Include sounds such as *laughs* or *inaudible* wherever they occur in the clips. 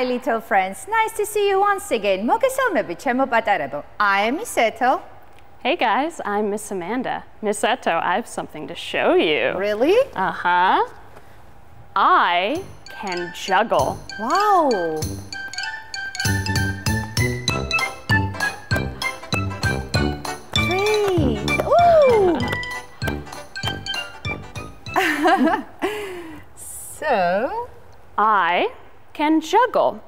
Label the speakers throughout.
Speaker 1: my little friends. Nice to see you once again. მოგესალმებით, ჩემო პატარებო. I am Miss Ethel.
Speaker 2: Hey guys, I'm Miss Amanda. Miss Eto, I have something to show you.
Speaker 1: Really?
Speaker 2: Uh-huh. I can juggle.
Speaker 1: Wow. Great. Ooh. *laughs* so,
Speaker 2: I can juggle.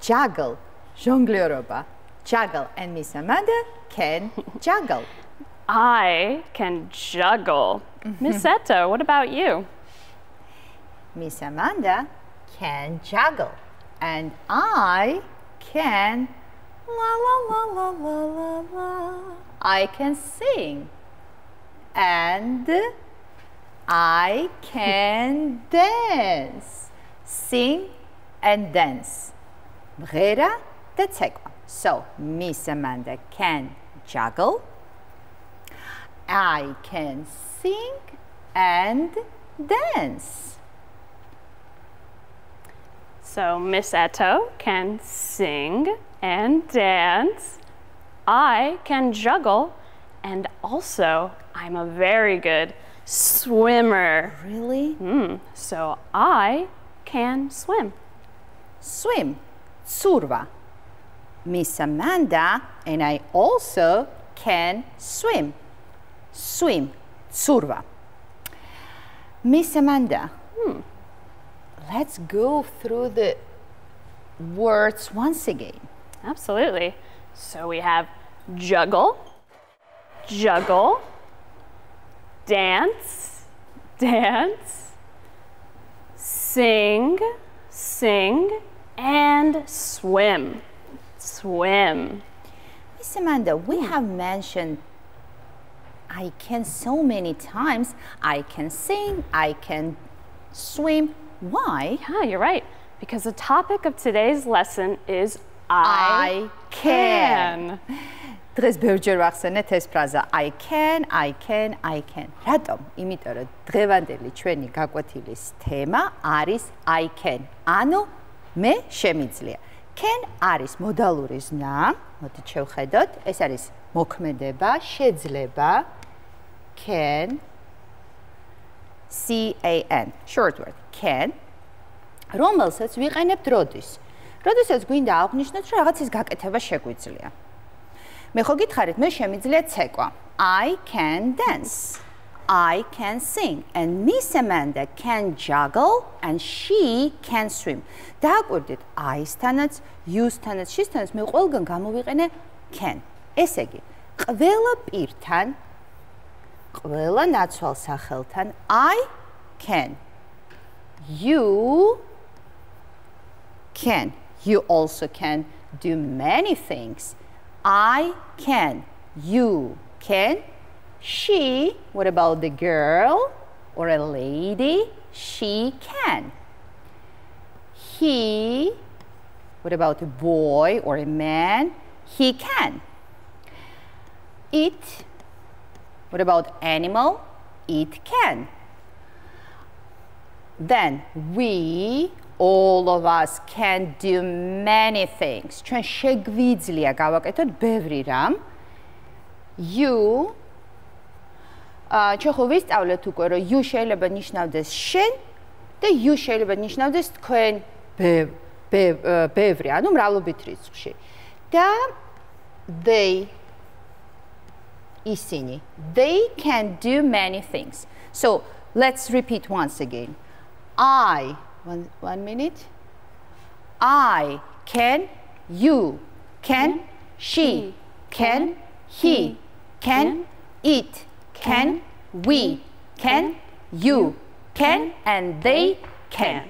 Speaker 1: juggle, jongleuroba. Juggle and Miss Amanda can *laughs* juggle.
Speaker 2: I can juggle. Mm-hmm. Miss Eto, what about you?
Speaker 1: Miss Amanda can juggle. And I can la la la la la la la. I can sing. And I can *laughs* dance. Sing and dance. Brera, the tegwa. So Miss Amanda can juggle. I can sing and dance.
Speaker 2: So Miss Eto can sing and dance. I can juggle and also I'm a very good swimmer.
Speaker 1: Really?
Speaker 2: Mm, so I can swim.
Speaker 1: Swim. Surva. Miss Amanda and I also can swim. Swim. Surva. Miss Amanda, hmm, let's go through the words once again.
Speaker 2: Absolutely. So we have juggle, juggle, dance, dance, sing, sing, and swim, swim.
Speaker 1: Miss Amanda, we have mentioned I can so many times. I can sing, I can swim. Why?
Speaker 2: Yeah, you're right. Because the topic of today's lesson is I,
Speaker 1: I can. დღეს ბევრჯერ ვახსენეთ ეს ფრაზა I can, I can, I can. რატომ? იმიტომ რომ დღევანდელი ჩვენი გაკვეთილის თემა არის I can. ანუ მე შემიძლია. can არის მოდალური ზნა. მოდით შევხედოთ. ეს არის მოქმედება, შეძლება. can C A N short word can რომელსაც ვიყენებთ როდის? როდესაც გვინდა აღნიშნოთ, რომ რაღაცის გაკეთება შეგვიძლია. მე ხო გითხარით, მე შემიძლია ცეკვა. I can dance. I can sing and Miss Amanda can juggle and she can swim. დააკვირდით I-სთანაც, you-სთანაც, she-სთანაც მე ყველგან გამოვიყენე can. ესე იგი, ყველა პირთან, ყველა ნაცვალ სახელთან I can. You can. You also can do many things. I can. You can. She, what about the girl or a lady? She can. He, what about a boy or a man? He can. It, what about animal? It can. Then we all of us can do many things. ჩვენ შეგვიძლია გავაკეთოთ ბევრი რამ. You აა ჩვენ ხო ვისწავლეთ უკვე რომ you შეიძლება ნიშნავდეს შენ და you შეიძლება ნიშნავდეს თქვენ ბევრი, ანუ მრავლობით რიცხვში. და they ისინი they can do many things. So, let's repeat once again. I, one, one minute. I can, you can, she can, he can, it can, we can, you can, and they can.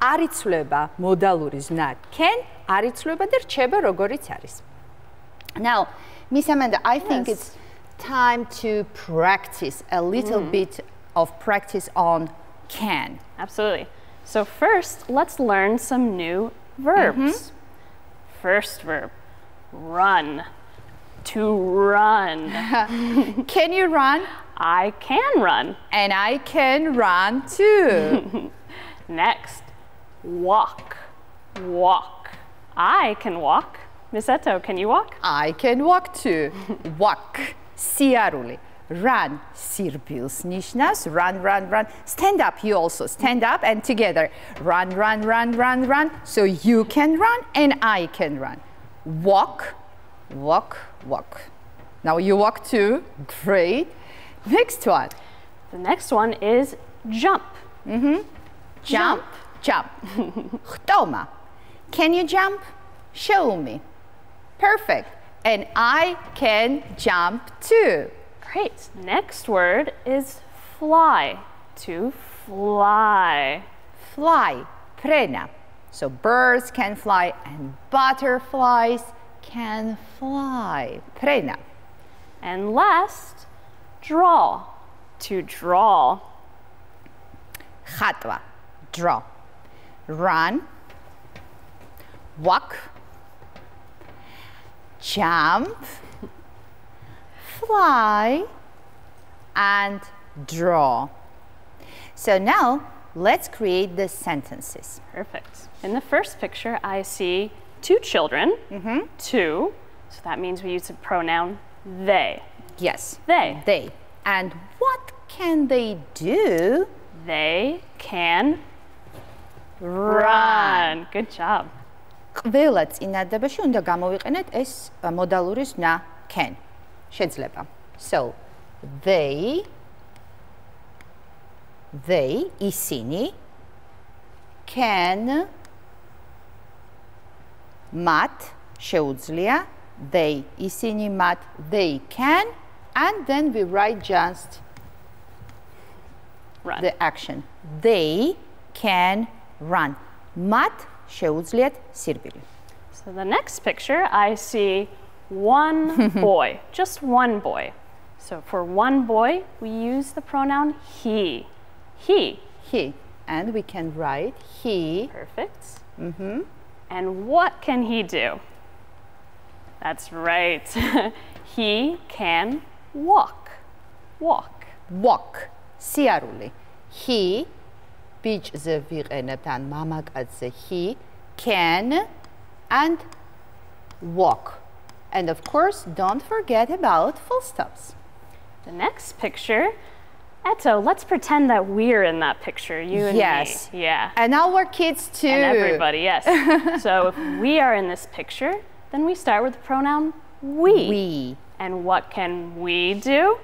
Speaker 1: არიცვლება მოდალური ზნა can, არიცვლება და რჩება როგორიც არის. Now, Miss Amanda, I think
Speaker 2: Yes.
Speaker 1: it's time to practice a little bit of practice on can.
Speaker 2: Absolutely. So first, let's learn some new verbs. First verb, run. to run. *laughs*
Speaker 1: can you run?
Speaker 2: I can run.
Speaker 1: And I can run too. *laughs*
Speaker 2: Next, walk, walk. I can walk. Miss Eto, can you walk?
Speaker 1: I can walk too. *laughs* walk. Siaruli. Run. Sirbius nishnas. Run, run, run. Stand up, you also. Stand up and together. Run, run, run, run, run. So you can run and I can run. Walk, walk, walk. Now you walk too. Great. Next one.
Speaker 2: The next one is jump. Mm -hmm.
Speaker 1: Jump. Jump. Chtoma. *laughs* can you jump? Show me. Perfect. And I can jump too.
Speaker 2: Great. Next word is fly. To fly.
Speaker 1: Fly. Prena. So birds can fly and butterflies can fly. Prena.
Speaker 2: And last, draw. To draw.
Speaker 1: Khatwa. Draw. Run. Walk. Jump. Fly. And draw. So now let's create the sentences.
Speaker 2: Perfect. In the first picture, I see two children. Two. So that means we use the pronoun they.
Speaker 1: Yes.
Speaker 2: They.
Speaker 1: They. And what can they do?
Speaker 2: They can run. Good job.
Speaker 1: ყველა წინადადებაში უნდა გამოვიყენეთ ეს ა, მოდალურის ნა can. შეიძლება. So, they they ისინი can მათ შეუძლია they ისინი მათ they can and then we write just
Speaker 2: Run.
Speaker 1: the action. They can run. მათ შეუძლიათ სირბილი.
Speaker 2: So the next picture, I see one *laughs* boy, just one boy. So for one boy, we use the pronoun he. He.
Speaker 1: He. And we can write he
Speaker 2: Perfect. Mm-hmm. And what can he do? That's right. *laughs* he can walk. Walk.
Speaker 1: walk. სიარული. He ბიჭზე ვიყენებთ ან მამაკაცზე he can and walk. And of course, don't forget about full stops.
Speaker 2: The next picture, Eto, let's pretend that we're in that picture, you and
Speaker 1: yes.
Speaker 2: me. Yeah.
Speaker 1: And our kids too.
Speaker 2: And everybody, yes. *laughs* so if we are in this picture, then we start with the pronoun we.
Speaker 1: We.
Speaker 2: And what can we do?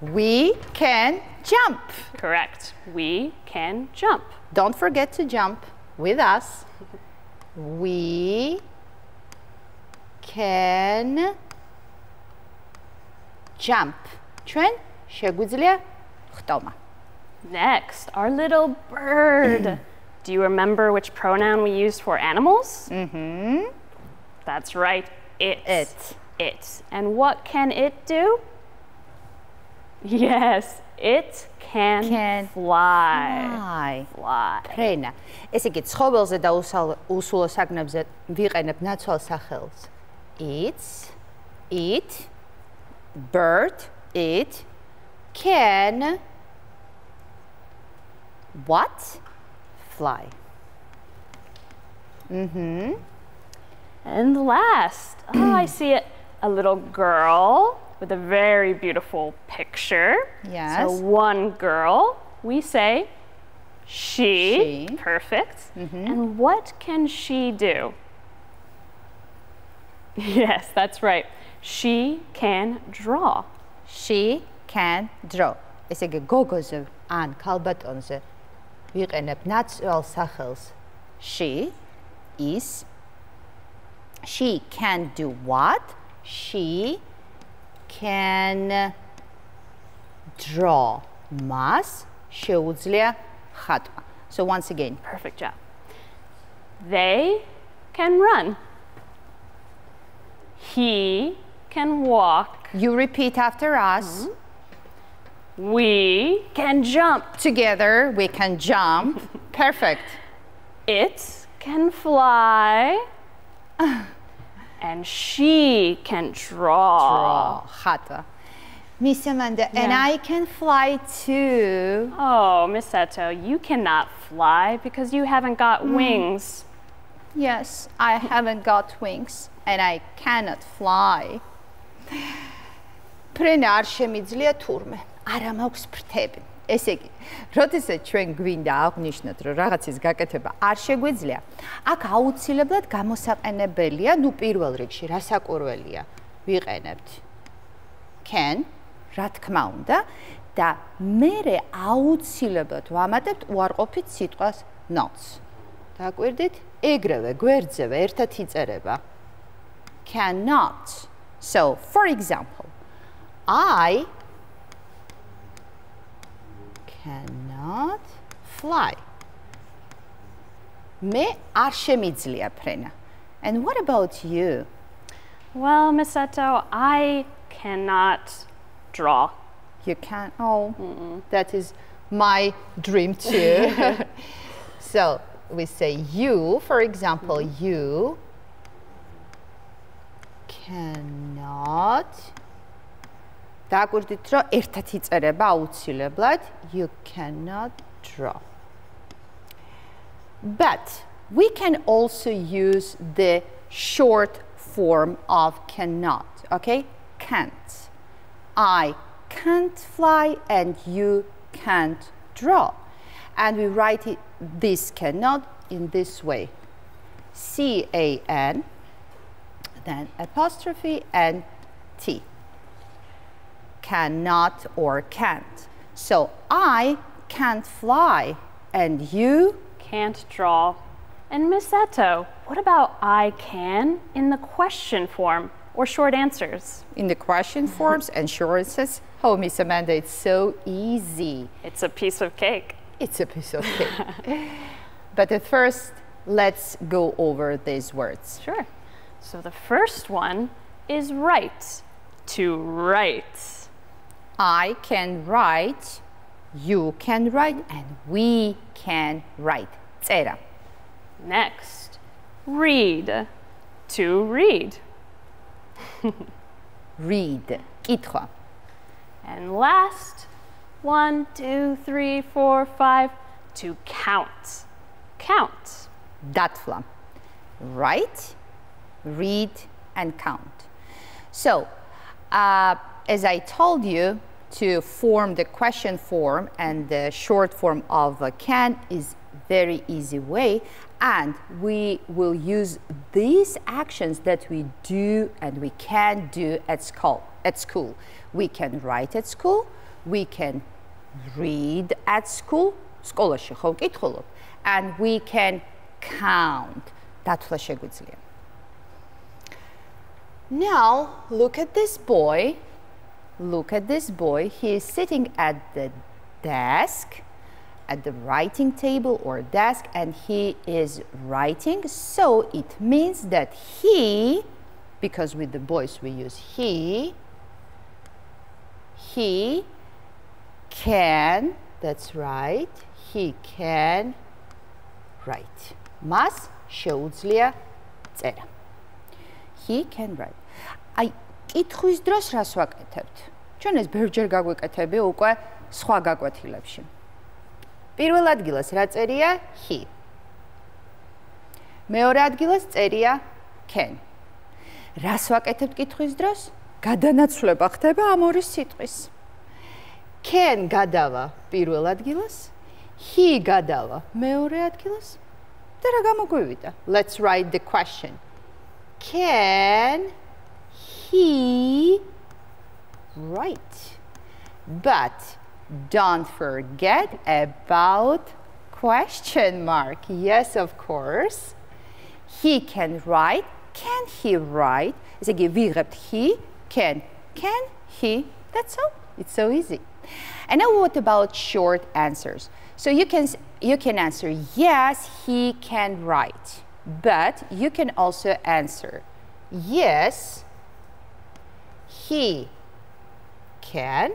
Speaker 1: We can jump.
Speaker 2: Correct. We can jump.
Speaker 1: Don't forget to jump with us. we can jump. Trent, شگوزلیا ხტომა.
Speaker 2: Next, our little bird. Do you remember which pronoun we used for animals? Mm-hmm. That's right. It.
Speaker 1: It.
Speaker 2: It. And what can it do? Yes, it can,
Speaker 1: Can
Speaker 2: fly.
Speaker 1: Fly.
Speaker 2: Fly.
Speaker 1: ფრენა. ესე იგი ცხოველზე და უსალ- უსულო საგნებზე ვიყენებ ნაცვალ სახელს. It's it bird it can what fly. Mm-hmm.
Speaker 2: And last, oh, I *clears throat* see it, a little girl with a very beautiful picture.
Speaker 1: Yes.
Speaker 2: So one girl, we say she.
Speaker 1: She.
Speaker 2: Perfect. And what can she do? *laughs* Yes, that's right. She can draw.
Speaker 1: She can draw. ესე იგი გოგოზე ან ქალბატონზე ვიყენებ ნაცვალ სახელს she is she can do what? She can draw. მას შეუძლია ხატვა. So once again,
Speaker 2: Perfect job. They can run. He can walk.
Speaker 1: you repeat after us.
Speaker 2: We can jump.
Speaker 1: Together, we can jump. Perfect.
Speaker 2: It can fly. and she can draw.
Speaker 1: Draw. Hata. Miss Amanda,
Speaker 2: yeah.
Speaker 1: and I can fly too.
Speaker 2: Oh, Miss Eto, you cannot fly because you haven't got mm. wings.
Speaker 1: Yes, I haven't got wings, and I cannot fly. *sighs* Prenarše mi turme. თურმე. არა მაქვს ფრთები. ესე იგი, როდესაც ჩვენ გვინდა აღნიშნოთ, რომ რაღაცის გაკეთება არ შეგვიძლია, აქ აუცილებლად გამოსაყენებელია, ну პირველ რიგში, რასაკურველია? ვიყენებთ can, რა თქმა უნდა, და მე აუცილებლად ვამატებთ უარყოფით სიტყვას not. დაკვირდით? ეგრევე გვერდზევე ერთად იწერება. cannot. So, for example, I cannot fly. მე არ შემიძლია. And what about you?
Speaker 2: Well, Miss Eto, I cannot draw.
Speaker 1: You can't? Oh, mm -mm. that is my dream too. *laughs* so we say you, for example, mm -hmm. you cannot დააკვირდით რომ ერთად იწერება აუცილებლად you cannot draw but we can also use the short form of cannot okay can't i can't fly and you can't draw and we write it, this cannot in this way c a n then apostrophe and t cannot or can't. So I can't fly and you
Speaker 2: can't draw. And Miss Eto, what about I can in the question form or short answers?
Speaker 1: In the question forms and short answers, oh, Miss Amanda, it's so easy.
Speaker 2: It's a piece of cake.
Speaker 1: It's a piece of cake. *laughs* but at first, let's go over these words.
Speaker 2: Sure. So the first one is write, to write.
Speaker 1: I can write, you can write, and we can write. წერა.
Speaker 2: Next, read, to read. *laughs*
Speaker 1: read, კითხვა.
Speaker 2: And last, one, two, three, four, five, to count. Count.
Speaker 1: დათვლა. Write, read, and count. So, uh, as I told you, to form the question form and the short form of can is very easy way. And we will use these actions that we do and we can do at school at school. We can write at school. We can read at school. Scholarship and we can count. That now look at this boy. Look at this boy. He is sitting at the desk, at the writing table or desk, and he is writing. So it means that he, because with the boys we use he, he can, that's right, he can write. Mas შეუძლია წერა. He can write. I კითხვის დროს რას ვაკეთებთ? ჩვენ ეს ბევრჯერ გაგვეკეთები უკვე სხვა გაკვეთილებში. პირველ ადგილას რა წერია? he. მეორე ადგილას წერია can. რას ვაკეთებთ კითხვის დროს? გადანაცვლება ხდება ამ ორი სიტყვის. can გადავა პირველ ადგილას, he გადავა მეორე ადგილას. და რა გამოგვივიდა? Let's write the question. Can right. But don't forget about question mark. Yes, of course. He can write. Can he write? Is it he can. Can he? That's all. It's so easy. And now what about short answers? So you can you can answer yes, he can write. But you can also answer yes, he can?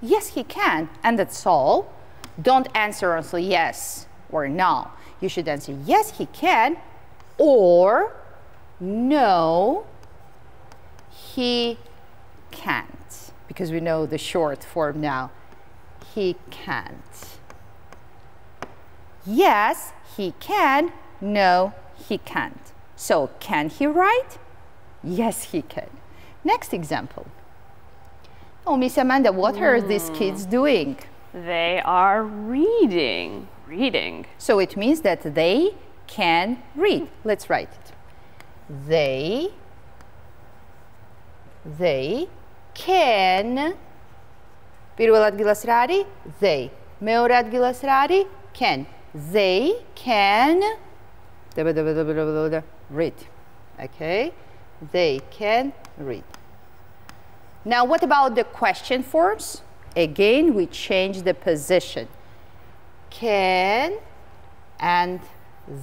Speaker 1: Yes, he can, and that's all. Don't answer also yes or no. You should answer yes, he can, or no, he can't. Because we know the short form now. He can't. Yes, he can. No, he can't. So, can he write? Yes, he can. Next example. Oh, Miss Amanda, what are these kids doing?
Speaker 2: They are reading. Reading.
Speaker 1: So it means that they can read. Let's write it. They they can პირველ ადგილას რა არის? they. მეორე ადგილას რა არის? can. They can დაბა დაბა დაბა დაბა დაბა read. Okay? They can read. Now what about the question forms? Again, we change the position. Can and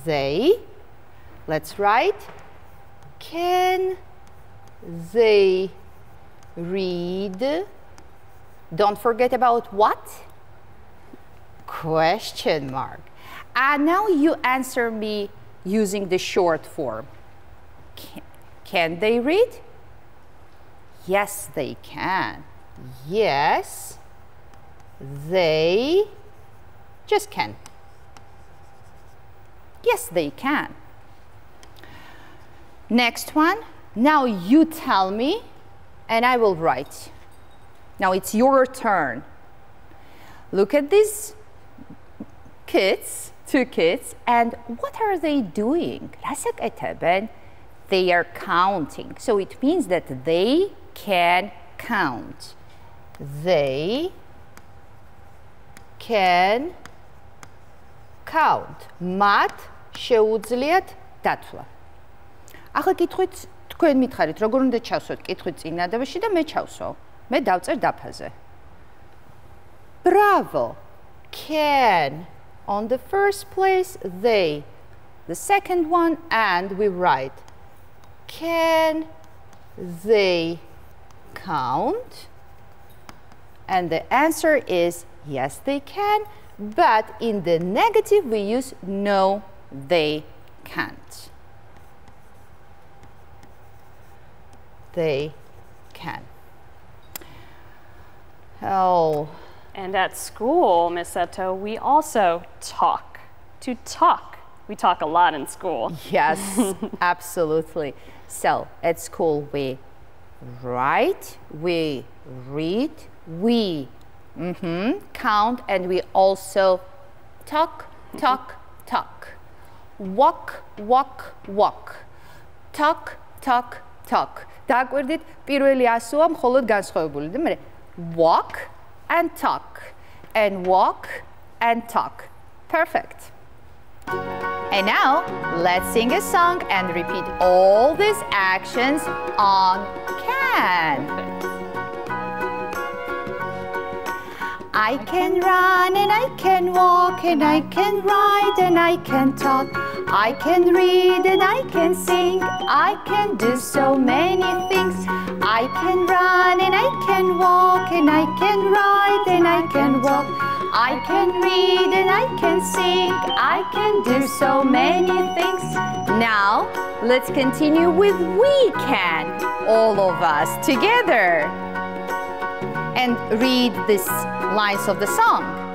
Speaker 1: they. Let's write. Can they read? Don't forget about what? Question mark. And now you answer me using the short form. Can, can they read? Yes, they can. Yes, they just can. Yes, they can. Next one. Now you tell me and I will write. Now it's your turn. Look at these kids, two kids, and what are they doing? They are counting. So it means that they can count. They can count. მათ შეუძლიათ დათვლა. ახლა კითხვით თქვენ მითხარით, როგორ უნდა ჩავსვათ კითხვით წინადადში და მე ჩავსო. მე დავწერ დაფაზე. Bravo. Can on the first place they. The second one and we write can they count? And the answer is yes, they can. But in the negative, we use no, they can't. They can. Oh.
Speaker 2: And at school, Miss Eto, we also talk. To talk. We talk a lot in school.
Speaker 1: Yes, *laughs* absolutely. So at school, we write, we read, we mm -hmm, count, and we also talk, talk, talk. Walk, walk, walk. Talk, talk, talk. დააკვირდით, პირველი ასოა მხოლოდ განსხვავებული და მე walk and talk and walk and talk. Perfect. And now, let's sing a song and repeat all these actions on can. I can run and I can walk and I can ride and I can talk. I can read and I can sing. I can do so many things. I can run and I can walk and I can ride and I can walk. I can read and I can sing. I can do so many things. Now, let's continue with we can, all of us together. And read these lines of the song.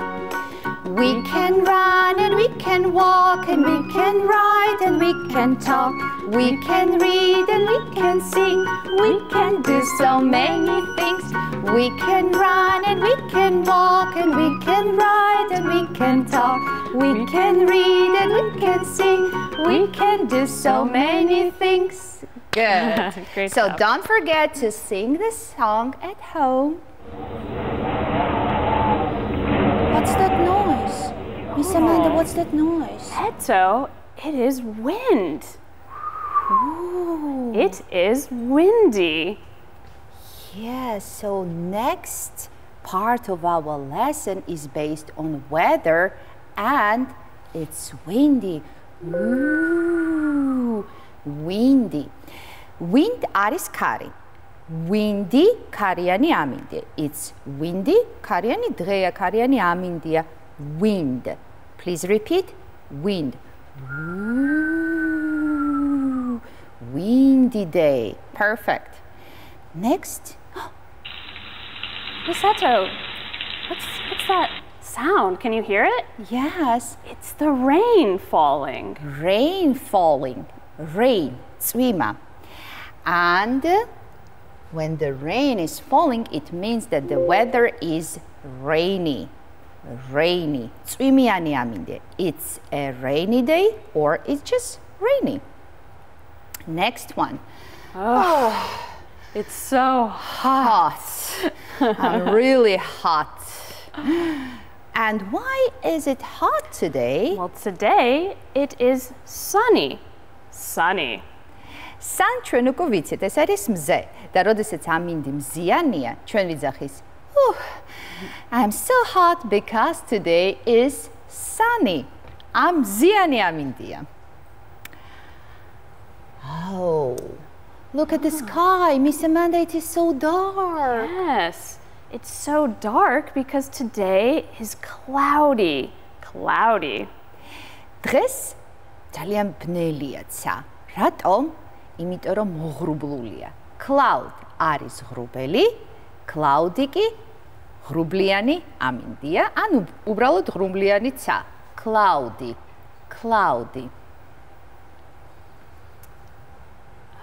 Speaker 1: We can run and we can walk and we can ride and we can talk. We can read and we can sing. We can do so many things. We can run and we can walk and we can ride and we can talk. We can read and we can sing. We can do so many things. Good. *laughs*
Speaker 2: Great
Speaker 1: so
Speaker 2: job.
Speaker 1: don't forget to sing this song at home. What's that noise? Miss Amanda, what's that noise?
Speaker 2: Eto, it is wind.
Speaker 1: Ooh.
Speaker 2: It is windy.
Speaker 1: Yes, yeah, so next part of our lesson is based on weather and it's windy. Ooh, windy. Wind are scary. Windy, kariani aminde. It's windy Kariani dreya, kariani aminde. Wind. Please repeat. Wind. Ooh, windy day. Perfect. Next. *gasps*
Speaker 2: Miss Eto, what's, what's that sound? Can you hear it?
Speaker 1: Yes.
Speaker 2: It's the rain falling.
Speaker 1: Rain falling. Rain. Swima. And when the rain is falling, it means that the weather is rainy. Rainy. It's a rainy day or it's just rainy. Next one.
Speaker 2: Oh, It's so
Speaker 1: hot. I'm uh, really hot. And why is it hot today?
Speaker 2: well today it is sunny. Sunny.
Speaker 1: Sun ჩვენ უკვე ვიცით, ეს არის მზე. და როდესაც ამინდი მზიანია, ჩვენ ვიძახის, "Whew, I'm so hot because today is sunny." ამ მზიანი ამინდია. Oh. Look at the sky. Miss Amanda, it is so dark.
Speaker 2: Yes. It's so dark because today is cloudy. Cloudy.
Speaker 1: დღეს ძალიან ბნელია ცა. რატომ? იმიტომ რომ მოღრუბლულია. Cloud არის ღრუბელი, cloudy კი ღრუბლიანი ამინდია, ანუ უბრალოდ ღრუბლიანი ცა. Cloudy. Cloudy.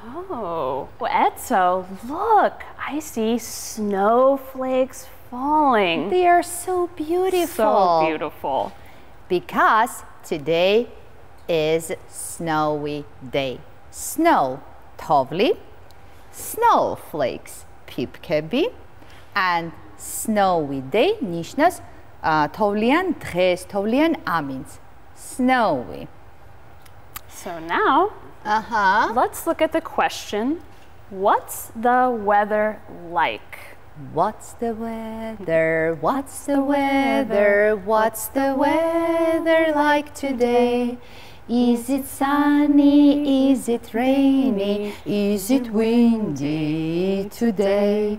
Speaker 2: Oh, Etzo, look, I see snowflakes falling.
Speaker 1: They are so beautiful.
Speaker 2: So beautiful.
Speaker 1: Because today is snowy day. Snow, tovli, snowflakes, pipkebi, and snowy day ნიშნავს uh, თოვლიან დღეს, თოვლიან ამინდს. Snowy.
Speaker 2: So now,
Speaker 1: Uh-huh.
Speaker 2: let's look at the question What's the weather like?
Speaker 1: What's the weather? What's the weather? What's the weather like today? Is it sunny? Is it rainy? Is it windy today?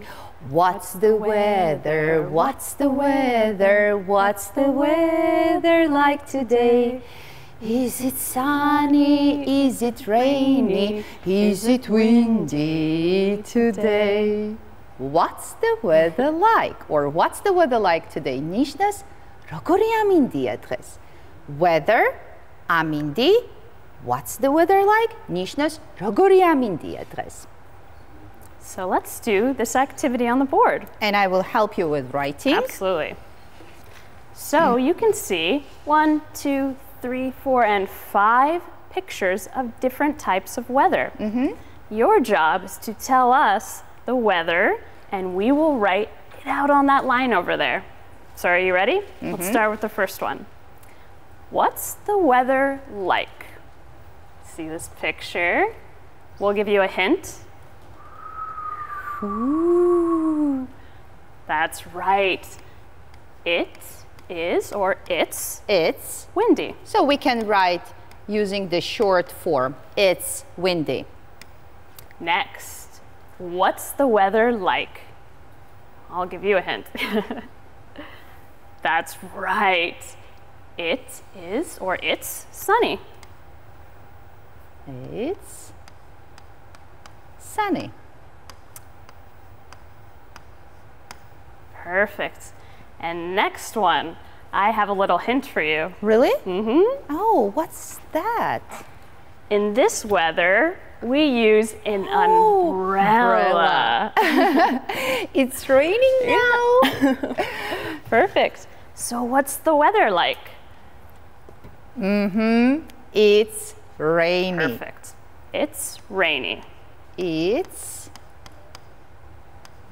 Speaker 1: What's the weather? What's the weather? What's the weather like today? Is it sunny? Is it rainy? Is it windy today? What's the weather like? Or what's the weather like today? Nishnas, është rokurja min diatres. Weather Amindi, what's the weather like? Nishnas Rogori Amindi address.
Speaker 2: So let's do this activity on the board.
Speaker 1: And I will help you with writing.
Speaker 2: Absolutely. So mm. you can see one, two, three, four, and five pictures of different types of weather. Mm -hmm. Your job is to tell us the weather, and we will write it out on that line over there. So are you ready? Mm -hmm. Let's mm-hmm. start with the first one. What's the weather like? See this picture? We'll give you a hint.
Speaker 1: Ooh.
Speaker 2: That's right. It is, or it's,
Speaker 1: It's
Speaker 2: windy.
Speaker 1: so we can write using the short form. It's windy.
Speaker 2: Next, what's the weather like? I'll give you a hint. *laughs* That's right. It is, or it's sunny.
Speaker 1: It's sunny.
Speaker 2: Perfect. And next one, I have a little hint for you.
Speaker 1: Really?
Speaker 2: Mm-hmm.
Speaker 1: Oh, what's that?
Speaker 2: In this weather, we use an
Speaker 1: Oh,
Speaker 2: umbrella. *laughs*
Speaker 1: It's raining now. *laughs*
Speaker 2: Perfect. So, what's the weather like?
Speaker 1: Mm-hmm. It's rainy.
Speaker 2: Perfect. It's rainy.
Speaker 1: It's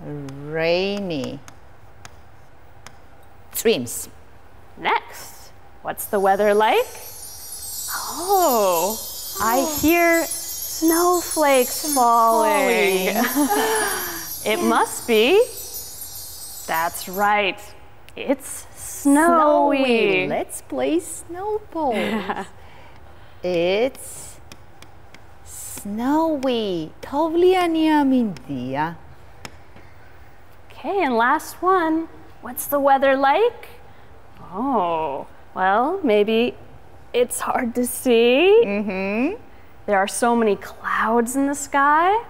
Speaker 1: rainy. Streams.
Speaker 2: Next, what's the weather like? Oh, I hear snowflakes falling. *laughs* it must be. That's right. It's snowy.
Speaker 1: Let's play snowballs. *laughs* it's snowy. Tovlianiamindia.
Speaker 2: Okay, and last one. What's the weather like? Oh, well, maybe it's hard to see.
Speaker 1: Mm -hmm.
Speaker 2: There are so many clouds in the sky.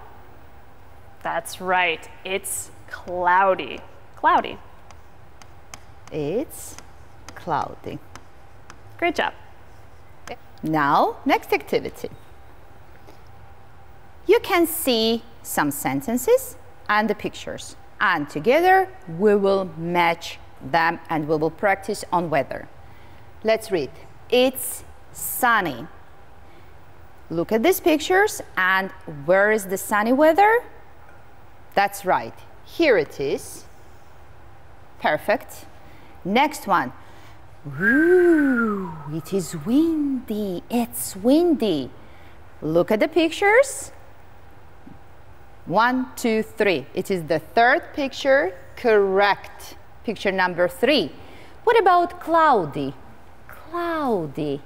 Speaker 2: That's right, it's cloudy. Cloudy.
Speaker 1: It's cloudy.
Speaker 2: Great job.
Speaker 1: Now, next activity. You can see some sentences and the pictures. And together we will match them and we will practice on weather. Let's read. It's sunny. Look at these pictures and where is the sunny weather? That's right. Here it is. Perfect. Next one. Ooh, it is windy. It's windy. Look at the pictures. One, two, three. It is the third picture. Correct. Picture number three. What about cloudy? Cloudy.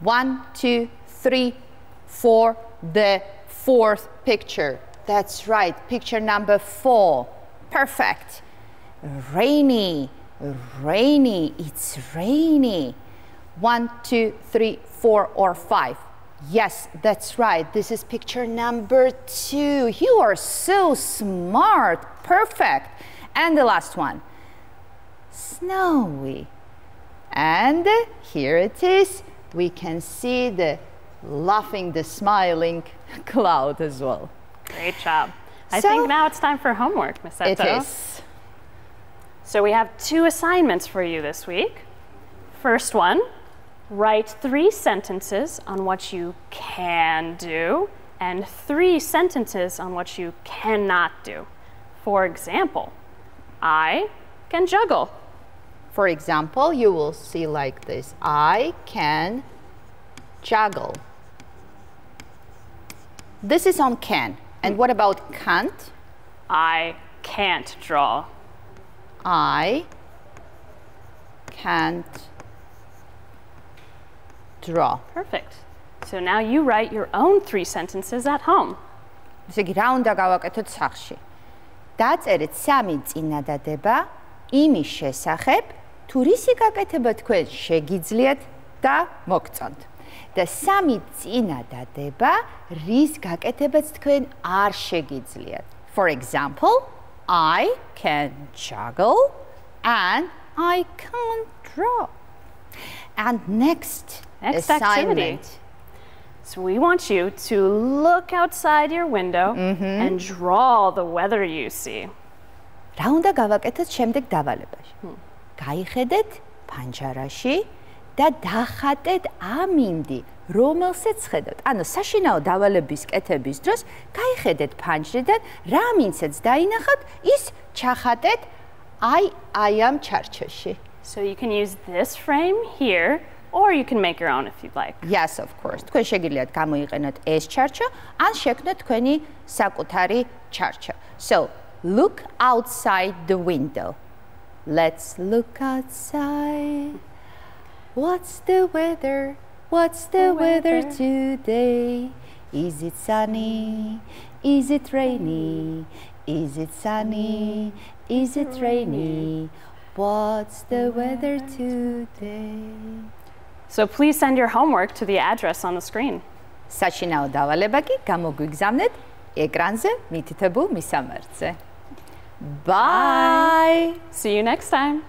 Speaker 1: One, two, three, four. The fourth picture. That's right. Picture number four. Perfect. Rainy. Rainy. It's rainy. One, two, three, four, or five. Yes, that's right. This is picture number two. You are so smart. Perfect. And the last one snowy. And here it is. We can see the laughing, the smiling *laughs* cloud as well.
Speaker 2: Great job. I
Speaker 1: So-
Speaker 2: think now it's time for homework, Miss
Speaker 1: It
Speaker 2: Eto.
Speaker 1: is.
Speaker 2: So we have two assignments for you this week. First one, write three sentences on what you can do and three sentences on what you cannot do. For example, I can juggle.
Speaker 1: For example, you will see like this. I can juggle. This is on can. And mm. what about can't?
Speaker 2: I can't draw.
Speaker 1: I can't draw.
Speaker 2: Perfect. So now you write your own three sentences at home.
Speaker 1: ესე იგი, რა უნდა გავაკეთოთ სახში? დაწერეთ სამი წინადადება იმის შესახებ, თუ რისი გაკეთება თქვენ შეგიძლიათ და მოგწონთ. და სამი წინადადება, რის გაკეთებაც თქვენ არ შეგიძლიათ. For example, I can juggle and I can't draw. And next,
Speaker 2: Next
Speaker 1: assignment.
Speaker 2: activity. So we want you to look outside your window and draw the weather you see.
Speaker 1: რა უნდა გავაკეთოთ შემდეგ დავალებაში? გაიხედეთ ფანჯარაში და დახატეთ ამინდი, რომელსაც ხედავთ. ანუ საშინაო დავალების კეთების დროს გაიხედეთ ფანჯრიდან რა ამინდსაც დაინახავთ, ის ჩახატეთ აი აი ამ ჩარჩოში.
Speaker 2: So you can use this frame here, or you can make your own if you'd like.
Speaker 1: Yes, of course. თქვენ შეგიძლიათ გამოიყენოთ ეს ჩარჩო, ან შექმნათ თქვენი საკუთარი ჩარჩო. So, look outside the window. Let's look outside. What's the weather? What's the,
Speaker 2: The
Speaker 1: weather.
Speaker 2: weather.
Speaker 1: today? Is it sunny? Is it rainy? Is it sunny? Is it rainy? What's the weather today?
Speaker 2: So please send your homework to the address on the screen.
Speaker 1: საშინაო დავალება კი გამოგვიგზავნეთ ეკრანზე მითითებულ მისამართზე. Bye.
Speaker 2: See you next time.